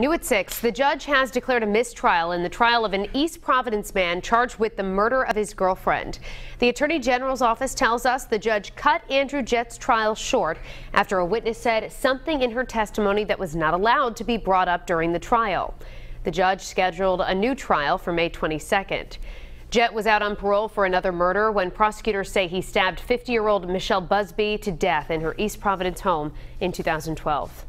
New at 6, the judge has declared a mistrial in the trial of an East Providence man charged with the murder of his girlfriend. The Attorney General's office tells us the judge cut Andrew Jett's trial short after a witness said something in her testimony that was not allowed to be brought up during the trial. The judge scheduled a new trial for May 22nd. Jett was out on parole for another murder when prosecutors say he stabbed 50 year old Michelle Busby to death in her East Providence home in 2012.